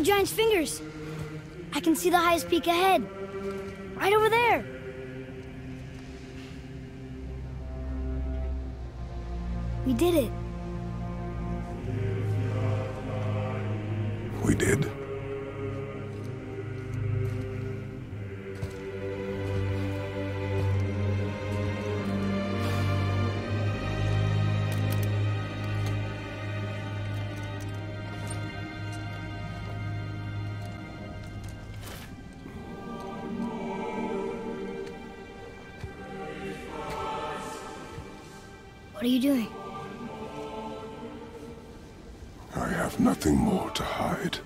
the giant's fingers. I can see the highest peak ahead. Right over there. We did it. We did. What are you doing? I have nothing more to hide.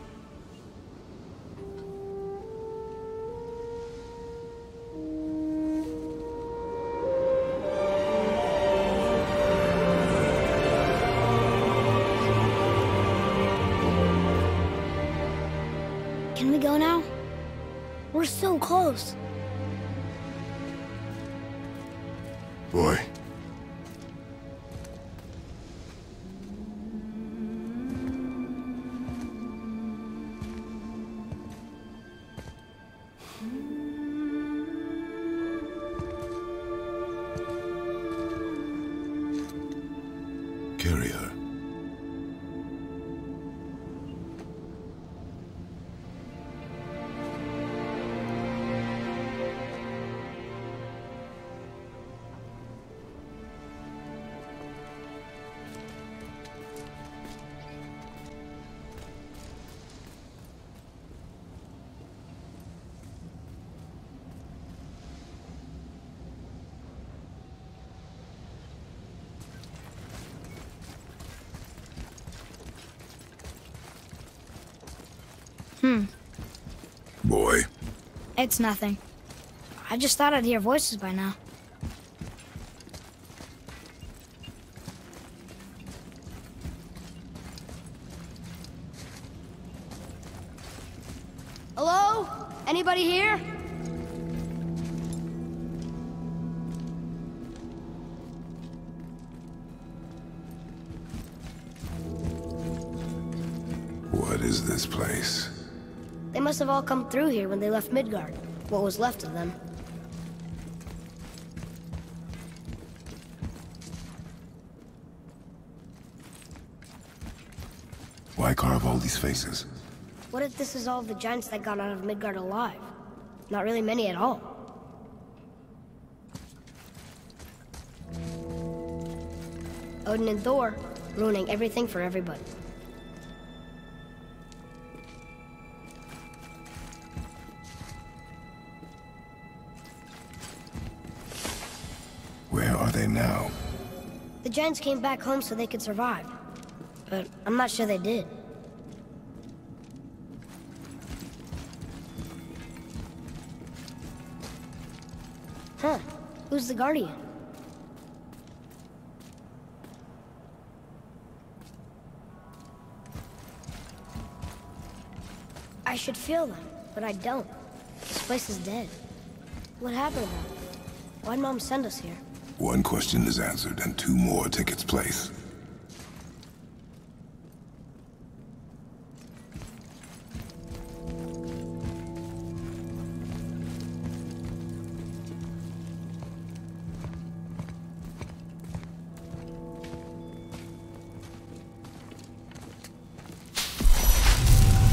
Can we go now? We're so close. Boy. Hmm. Boy. It's nothing. I just thought I'd hear voices by now. They must have all come through here when they left Midgard. What was left of them. Why carve all these faces? What if this is all the giants that got out of Midgard alive? Not really many at all. Odin and Thor, ruining everything for everybody. They now? The giants came back home so they could survive. But I'm not sure they did. Huh. Who's the Guardian? I should feel them, but I don't. This place is dead. What happened to them? Why'd Mom send us here? One question is answered, and two more take its place.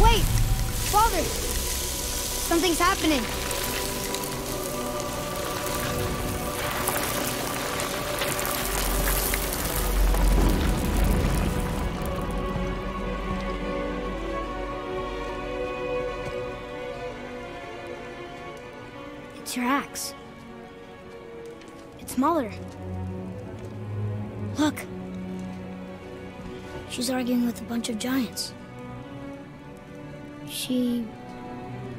Wait! Father! Something's happening. It's your axe. It's Muller. Look. She's arguing with a bunch of giants. She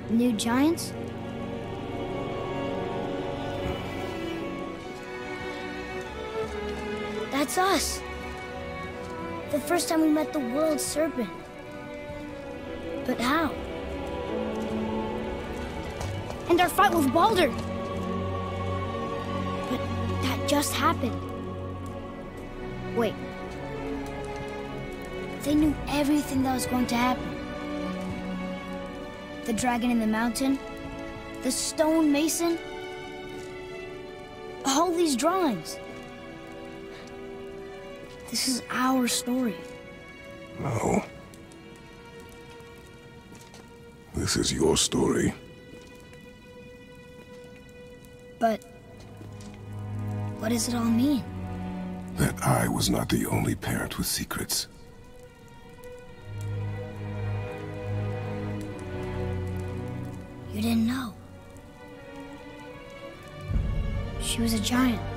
knew giants? That's us. The first time we met the world serpent. But how? And our fight with Baldur. But that just happened. Wait. They knew everything that was going to happen. The dragon in the mountain? The stone mason? All these drawings. This is our story. No. This is your story. But... What does it all mean? That I was not the only parent with secrets. You didn't know. She was a giant.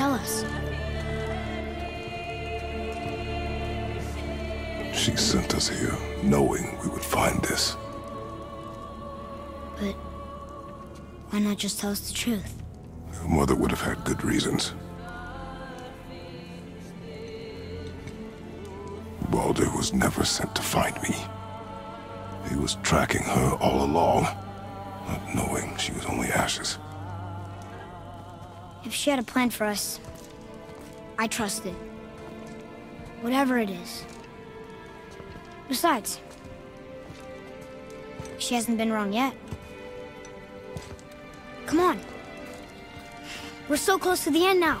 Tell us? She sent us here, knowing we would find this. But why not just tell us the truth? Your mother would have had good reasons. Baldur was never sent to find me. He was tracking her all along, not knowing she was only ashes. If she had a plan for us, I trust it. Whatever it is. Besides, she hasn't been wrong yet. Come on. We're so close to the end now.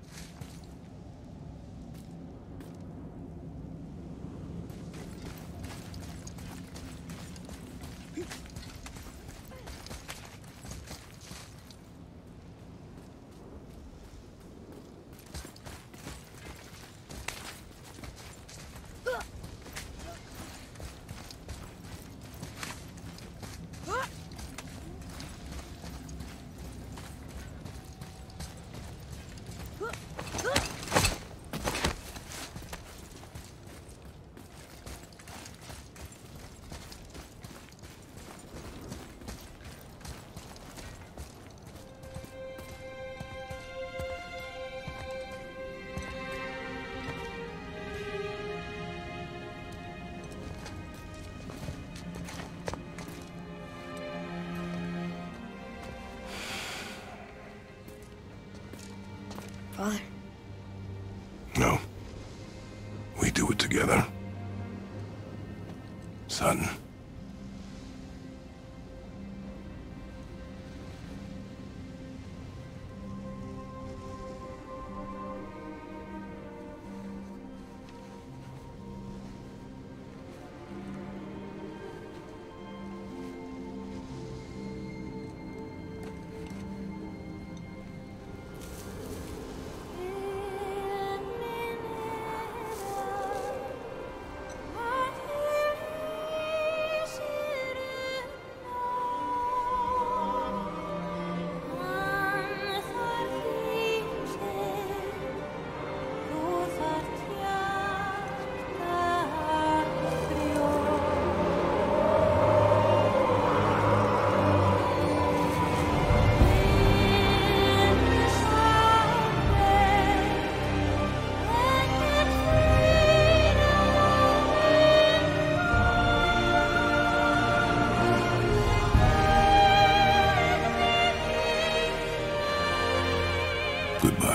Together. Son.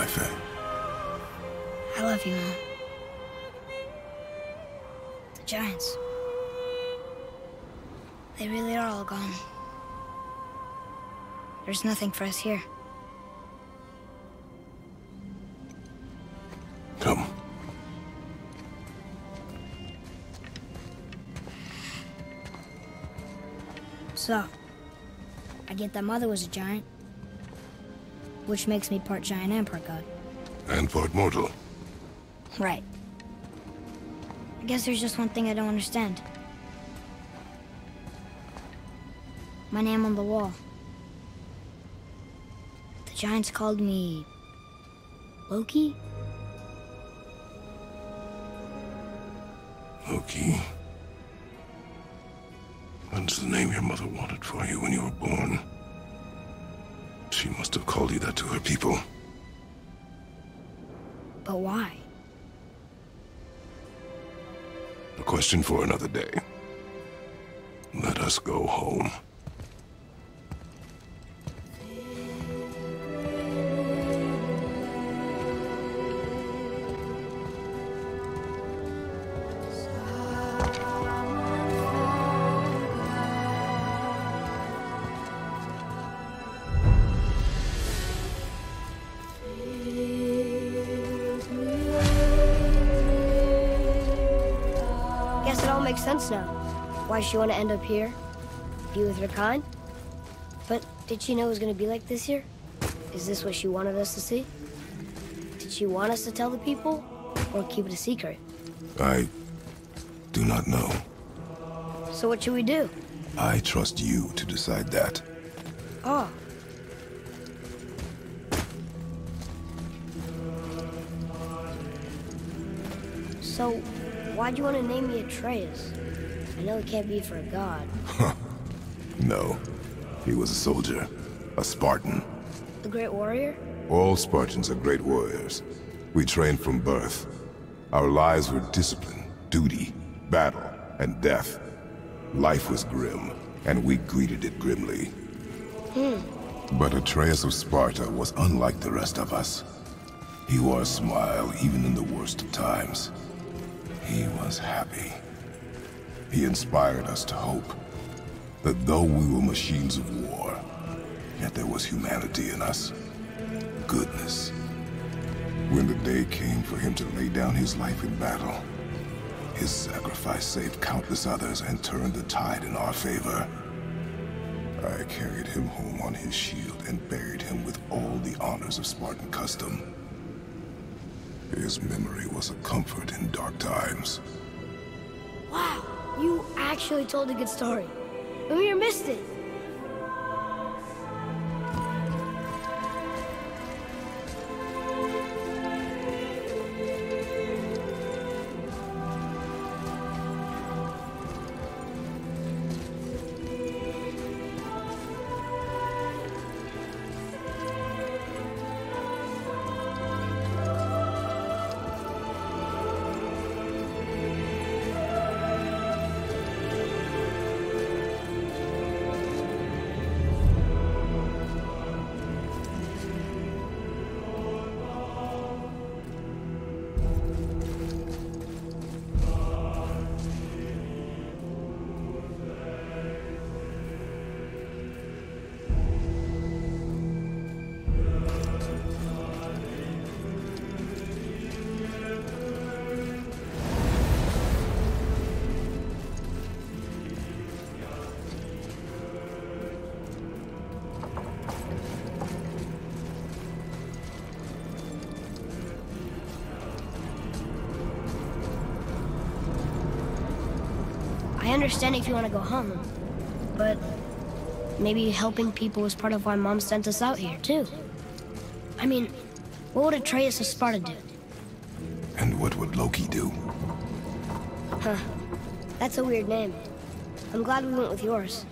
Faye. I love you, Mom. The Giants. They really are all gone. There's nothing for us here. Come. So, I get that Mother was a giant. Which makes me part giant and part god. And part mortal. Right. I guess there's just one thing I don't understand. My name on the wall. The Giants called me... Loki? Loki. That's the name your mother wanted for you when you were born. She must have called you that to her people. But why? A question for another day. Let us go home. Sense now. Why she want to end up here? Be with her kind? But did she know it was going to be like this here? Is this what she wanted us to see? Did she want us to tell the people? Or keep it a secret? I do not know. So what should we do? I trust you to decide that. Oh. So, why'd you want to name me Atreus? I know it can't be for a god. No. He was a soldier. A Spartan. A great warrior? All Spartans are great warriors. We trained from birth. Our lives were discipline, duty, battle, and death. Life was grim, and we greeted it grimly. Hmm. But Atreus of Sparta was unlike the rest of us. He wore a smile even in the worst of times. He was happy. He inspired us to hope that though we were machines of war, yet there was humanity in us. Goodness. When the day came for him to lay down his life in battle, his sacrifice saved countless others and turned the tide in our favor. I carried him home on his shield and buried him with all the honors of Spartan custom. His memory was a comfort in dark times. Wow, you actually told a good story. Mimir missed it. I understand if you want to go home, but maybe helping people was part of why Mom sent us out here, too. I mean, what would Atreus of Sparta do? And what would Loki do? Huh. That's a weird name. I'm glad we went with yours.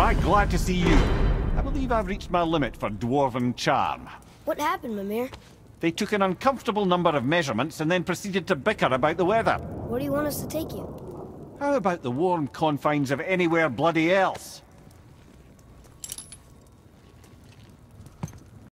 Am I glad to see you. I believe I've reached my limit for dwarven charm. What happened, Mimir? They took an uncomfortable number of measurements and then proceeded to bicker about the weather. Where do you want us to take you? How about the warm confines of anywhere bloody else?